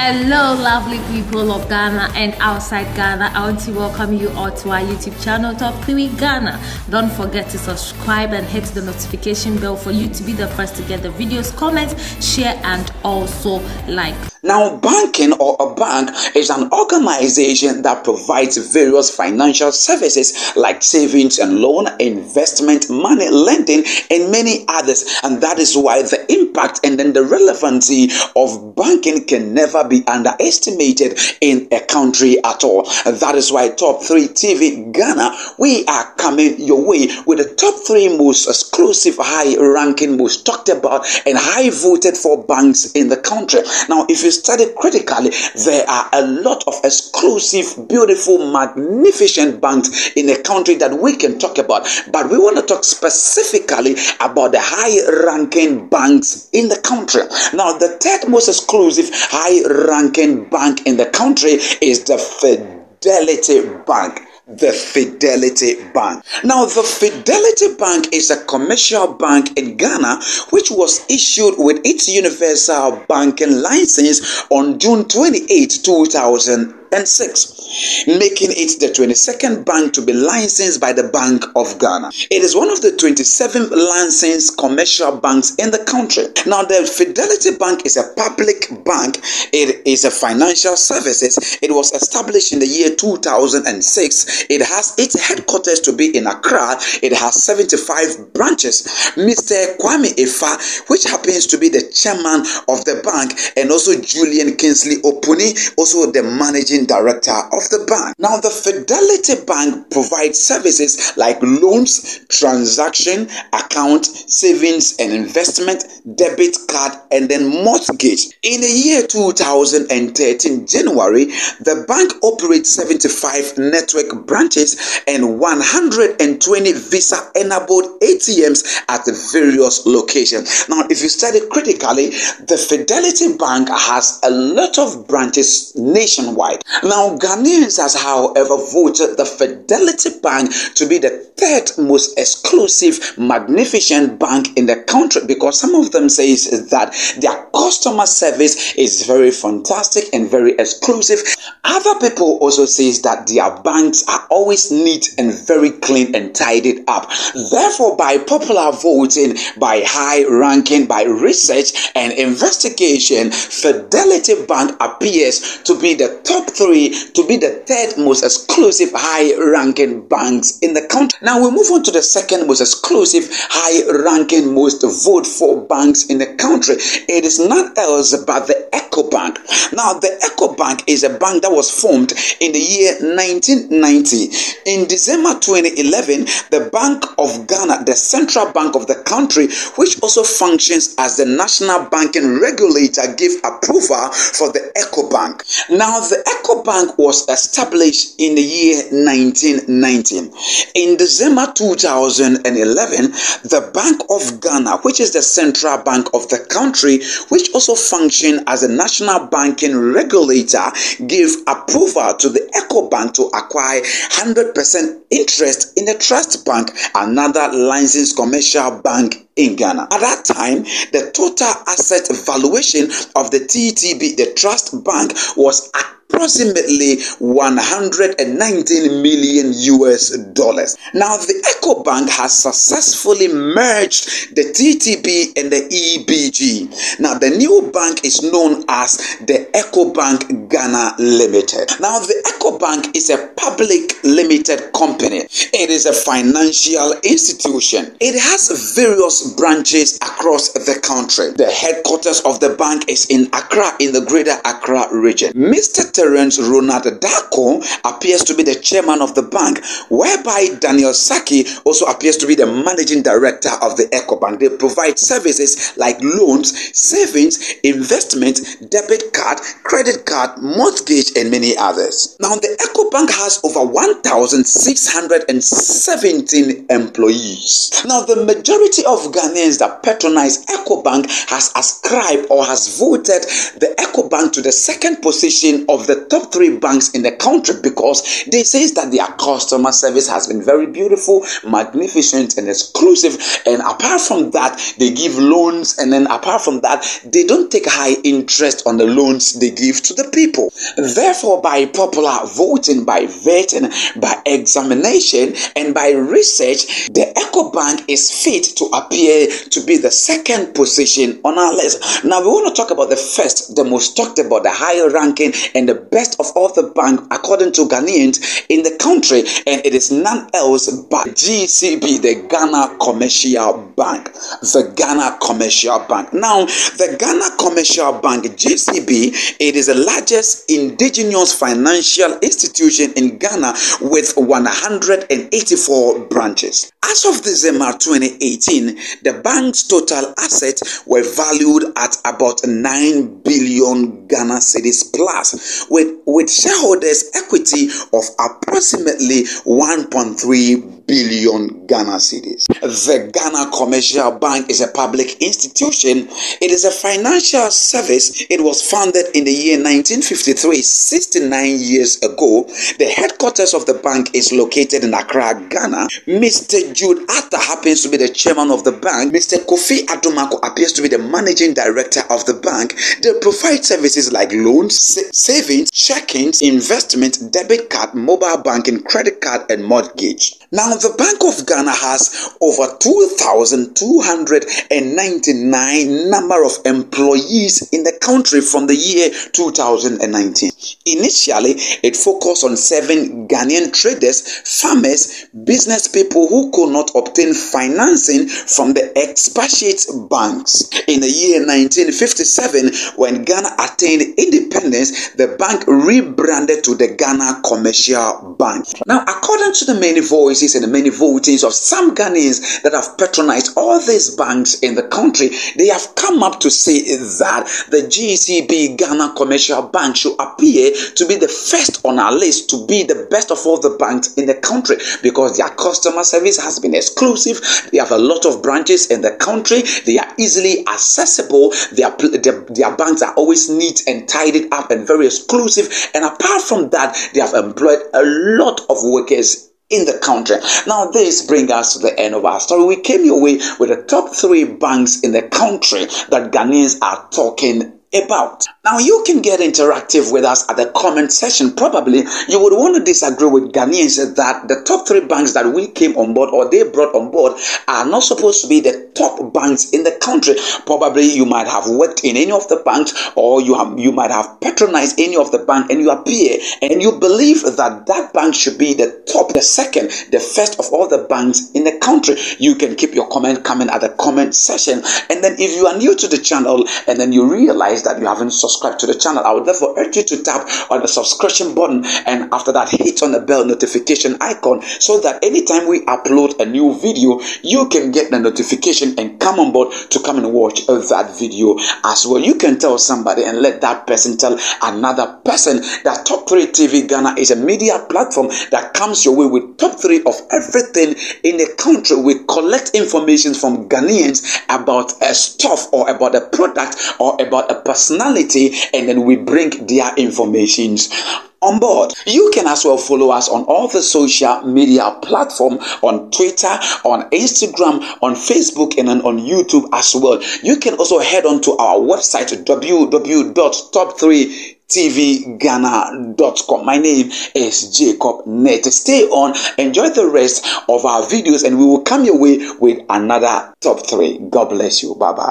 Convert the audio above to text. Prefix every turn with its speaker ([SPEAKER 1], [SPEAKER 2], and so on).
[SPEAKER 1] Hello, lovely people of Ghana and outside Ghana. I want to welcome you all to our YouTube channel, Top 3 Ghana. Don't forget to subscribe and hit the notification bell for you to be the first to get the videos, comment, share, and also like.
[SPEAKER 2] Now, banking or a bank is an organization that provides various financial services like savings and loan, investment, money lending, and many others. And that is why the impact and then the relevancy of banking can never be underestimated in a country at all. That is why Top 3 TV Ghana, we are coming your way with the top three most exclusive, high ranking, most talked about, and high voted for banks in the country. Now, if you study critically, there are a lot of exclusive, beautiful, magnificent banks in a country that we can talk about. But we want to talk specifically about the high ranking banks in the country. Now, the third most exclusive, high ranking bank in the country is the Fidelity Bank the Fidelity Bank. Now, the Fidelity Bank is a commercial bank in Ghana which was issued with its universal banking license on June 28, 2000 and 6, making it the 22nd bank to be licensed by the Bank of Ghana. It is one of the 27 licensed commercial banks in the country. Now, the Fidelity Bank is a public bank, it is a financial services. It was established in the year 2006. It has its headquarters to be in Accra. It has 75 branches. Mr. Kwame Efa, which happens to be the chairman of the bank, and also Julian Kingsley Opuni, also the managing managing director of the bank. Now, the Fidelity Bank provides services like loans, transaction, account, savings and investment, debit card, and then mortgage. In the year 2013, January, the bank operates 75 network branches and 120 Visa enabled ATMs at the various locations. Now, if you study critically, the Fidelity Bank has a lot of branches nationwide. Now, Ghanaians has, however, voted the Fidelity Bank to be the third most exclusive, magnificent bank in the country because some of them say that their customer service is very fantastic and very exclusive. Other people also says that their banks are always neat and very clean and tidied up. Therefore, by popular voting, by high ranking, by research and investigation, Fidelity Bank appears to be the top three to be the third most exclusive high ranking banks in the country. Now we move on to the second most exclusive high ranking most vote for banks in the country. It is none else but the Eco Bank. Now the Eco Bank is a bank that was formed in the year 1990. In December 2011, the Bank of Ghana, the central bank of the country, which also functions as the national banking regulator, gave approval for the Eco Bank. Now the Eco Bank was established in the year 1919. In December 2011, the Bank of Ghana, which is the central bank of the country, which also functions as a national banking regulator, gave approval to the Eco Bank to acquire 100% interest in the Trust Bank, another licensed commercial bank in Ghana. At that time, the total asset valuation of the TTB, the Trust Bank, was at approximately 119 million US dollars. Now, the Eco Bank has successfully merged the TTB and the EBG. Now, the new bank is known as the Eco Bank Ghana Limited. Now, the Eco Bank is a public limited company. It is a financial institution. It has various branches across the country. The headquarters of the bank is in Accra in the Greater Accra region. Mr. Terence Ronald Darko appears to be the chairman of the bank, whereby Daniel Sackey also appears to be the managing director of the EcoBank. They provide services like loans, savings, investment, debit card, credit card, mortgage, and many others. Now, the EcoBank has over 1,617 employees. Now, the majority of Ghanaians that patronize EcoBank has ascribed or has voted the EcoBank to the second position of the top three banks in the country because they says that their customer service has been very beautiful, magnificent, and exclusive. And apart from that, they give loans, and then apart from that, they don't take high interest on the loans they give to the people. Therefore, by popular voting, by vetting, by examination, and by research, the Eco Bank is fit to appear to be the second position on our list. Now, we want to talk about the first, the most talked about, the higher ranking, and the best of all the bank according to Ghanaians in the country, and it is none else but GCB, the Ghana Commercial Bank. The Ghana Commercial Bank. Now, the Ghana Commercial Bank, GCB, it is the largest indigenous financial institution in Ghana with 184 branches. As of December 2018, the bank's total assets were valued at about 9 billion Ghana cedis plus, with, with shareholders' equity of approximately 1.3 billion Ghana cedis. The Ghana Commercial Bank is a public institution. It is a financial service. It was founded in the year 1953, 69 years ago. The headquarters of the bank is located in Accra, Ghana. Mr. Jude Arthur happens to be the chairman of the bank. Mr. Kofi Adomakoh appears to be the managing director of the bank. They provide services like loans, savings, checkings, investment, debit card, mobile banking, credit card, and mortgage. Now, the Bank of Ghana has over 2,299 number of employees in the country from the year 2019. Initially, it focused on serving Ghanaian traders, farmers, business people who could not obtain financing from the expatriate banks. In the year 1957, when Ghana attained independence, the bank rebranded to the Ghana Commercial Bank. Now, according to the many voices and many votings of some Ghanaians that have patronized all these banks in the country, they have come up to say that the GCB Ghana Commercial Bank should appear to be the first on our list to be the best of all the banks in the country because their customer service has been exclusive. They have a lot of branches in the country. They are easily accessible. Their, their, their banks are always neat and tidied up and very exclusive. And apart from that, they have employed a lot of workers in the country. Now, this brings us to the end of our story. We came your way with the top three banks in the country that Ghanaians are talking about. Now, you can get interactive with us at the comment section. Probably you would want to disagree with Ghanaians that the top three banks that we came on board or they brought on board are not supposed to be the top banks in the country. Probably you might have worked in any of the banks or you have you might have patronized any of the bank and you appear and you believe that that bank should be the top, the second, the first of all the banks in the country. You can keep your comment coming at the comment section. And then if you are new to the channel and then you realize that you haven't subscribed to the channel, I would therefore urge you to tap on the subscription button and after that hit on the bell notification icon so that anytime we upload a new video, you can get the notification and come on board to come and watch that video as well. You can tell somebody and let that person tell another person that Top 3 TV Ghana is a media platform that comes your way with top 3 of everything in the country. We collect information from Ghanaians about a stuff or about a product or about a personality and then we bring their informations on board. You can as well follow us on all the social media platform on Twitter, on Instagram, on Facebook, and on YouTube as well. You can also head on to our website www.top3tvghana.com. My name is Jacob Net. Stay on, enjoy the rest of our videos, and we will come your way with another top three. God bless you. Bye bye.